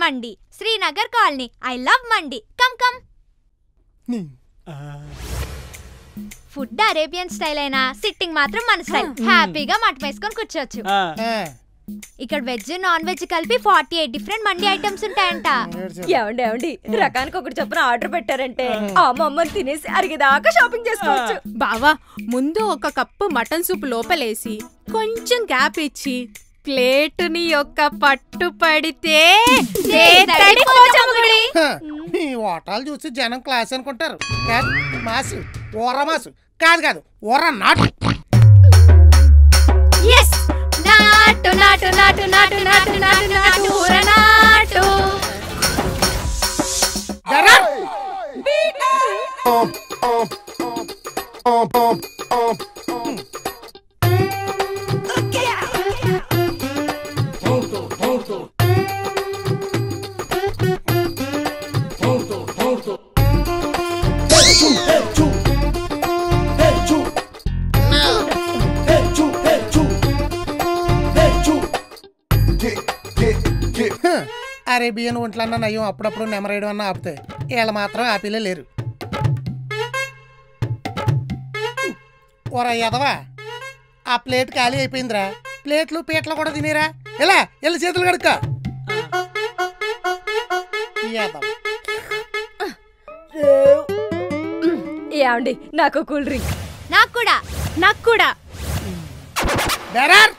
Mandi. Srinagar colony. I love mandi. Come come. Food Arabian style అయినా sitting మాత్రం మన style. హ్యాపీగా మటం వేసుకొని కూర్చోవచ్చు. ఇక్కడ వెజ్ నాన్ వెజ్ కలిపి forty eight different mandi items ఉంటాయంట. ఏమండి ఏమండి రకానికి ఒకటి చొప్పున ఆర్డర్ పెట్టారంటే ఆ. మమ్మల్ని తినేసి అరిగేదాకా షాపింగ్ చేసుకోవచ్చు. బావా ముందు ఒక కప్పు మటన్ సూప్ లోపలేసి కొంచెం గ్యాప్ ఇచ్చి ప్లేటుని యొక్క పట్టు పడితే. ఈ ఓటాలు చూసి జనం క్లాస్ అనుకుంటారు. కాదు మాసు ఊర మాసు. కాదు కాదు ఊర నాటు. ఎస్ నాటు నాటు నాటు నాటు నాటు నాటు నాటు ఊర నాటు. అరేబియన్ ఒంట్లన్న నయం అప్పుడప్పుడు నెమరేయడం అన్న ఆపుతాయి వీళ్ళు మాత్రం ఆపిలే లేరు. ఓరా ఎదవా ఆ ప్లేట్ ఖాళీ అయిపోయిందిరా. ప్లేట్లు పీటలు కూడా తినేరా. ఎలా? వెళ్ళి చేతులు కడుక్క. ఏమండి నాకు కూల్ డ్రింక్. నాకు కూడా నాకు కూడా. బెరర్!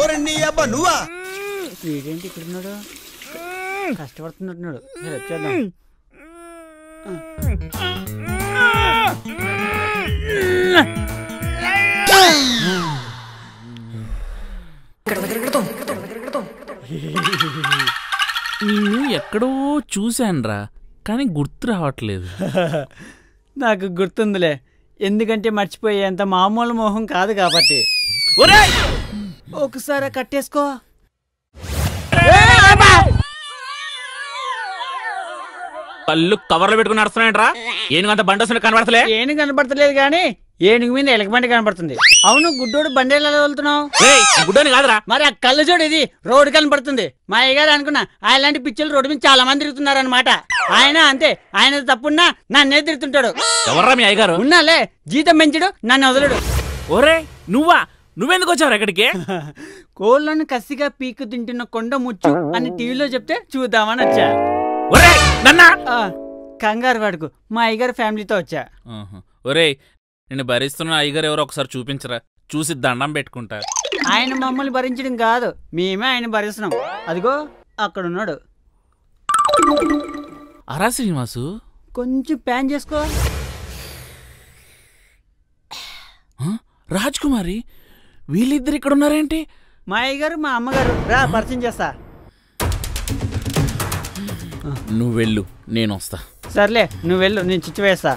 ఓరండి అబ్బా నువ్వా? వీడేంటి ఇక్కడ ఉన్నాడు కష్టపడుతున్నట్టున్నాడు. హెల్ప్ చేద్దాం నిన్ను ఎక్కడో చూశానురా కానీ గుర్తు రావట్లేదు. నాకు గుర్తుందిలే. ఎందుకంటే మర్చిపోయేంత మామూలు మోహం కాదు కాబట్టి. ఒరేయ్! ఒకసారి కట్టేసుకో. కళ్ళు కవర్లో పెట్టుకుని నడుస్తున్నాయంట్రా. ఏనుగంత బండొస్తున్న కనబడతలే. ఏనుగు కనపడతలేదు కానీ ఏనుగు మీద ఎలకబండి కనపడుతుంది అవును గుడ్డోడు బండి ఎలా వెళ్తున్నావు? ఏయ్, గుడ్డోని కాదురా. మరి ఆ కళ్ళు చూడు ఇది రోడ్డు కనపడుతుంది మా అయ్యగారు అనుకున్నా అలాంటి పిచ్చలు రోడ్డు మీద చాలా మంది తిరుగుతున్నారు అనమాట ఆయన అంతే ఆయన తప్పున్నా నన్నే తిరుగుతుంటాడు. ఎవర్రా మీ అయ్యగారు? ఉన్నాలే జీతం పెంచడు నన్ను వదలడు. ఒరే నువ్వా? నువ్వెందుకు వచ్చావు ఎక్కడికి కోళ్ళను కసిగా పీకు తింటున్న కొండ ముచ్చు అని టీవీలో చెప్తే చూద్దామని వచ్చా. ఒరే కంగారు పడుకు. మా అయ్యగారు ఫ్యామిలీతో వచ్చా. ఒరేయ్ నిన్ను భరిస్తున్న అయ్యగారు ఎవరో ఒకసారి చూపించరా. చూసి దండం పెట్టుకుంటా. ఆయన మమ్మల్ని భరించడం కాదు. మేమే ఆయన భరిస్తున్నాం. అదిగో అక్కడ ఉన్నాడు అరా శ్రీనివాసు? కొంచెం ప్యాన్ చేసుకో? రాజ్ కుమారి? వీళ్ళిద్దరు ఇక్కడ ఉన్నారేంటి మా అయ్యగారు మా అమ్మగారు. రా పరిచయం చేస్తా. నువ్వు వెళ్ళు నేను వస్తా. సర్లే నువ్వు వెళ్ళు నేను చిచ్చు వేస్తా.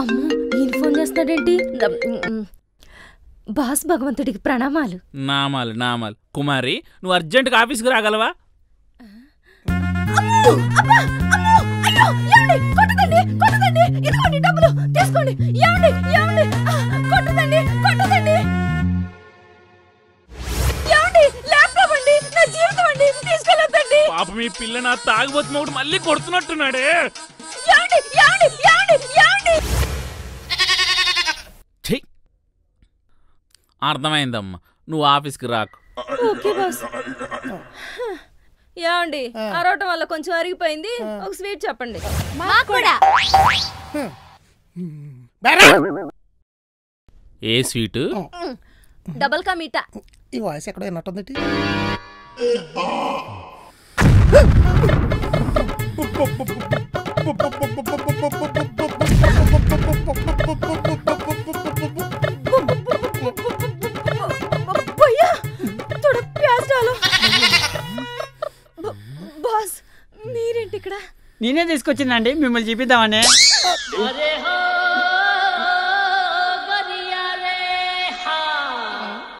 అమ్మో ఈయన ఫోన్ చేస్తున్నాడేంటి? బాస్ భగవంతుడికి ప్రణామాలు. నామాలు నామాలు. కుమారి నువ్వు అర్జెంటుగా ఆఫీస్కి రాగలవా? కొట్టదండి ఇదిగోండి డబ్బులు తీసుకోండి ఏమండి ఏమండి? కొట్టదండి కొట్టదండి. ఏమండి ల్యాప్టాప్ అండి నా జీవితం అండి తీసుకెళ్ళొద్దండి. పాప మీ పిల్ల నా తాగుబోతు మొగుడు మళ్ళీ కొడుతున్నట్టున్నాడే. ఏమండి ఏమండి ఏమండి ఏమండి? ఛీ! అర్థమైందమ్మా నువ్వు ఆఫీస్కి రాకు. Okay boss. ఏమండి అరవటం వల్ల కొంచెం అరిగిపోయింది. ఒక స్వీట్ చెప్పండి. మాకు కూడా. ఏ స్వీటు? డబల్ కా మీఠా. ఈ వాయిస్ ఎక్కడో విన్నట్టుంది. ఇక్కడ? నేనే తీసుకొచ్చిందండి మిమ్మల్ని చూపిద్దామని.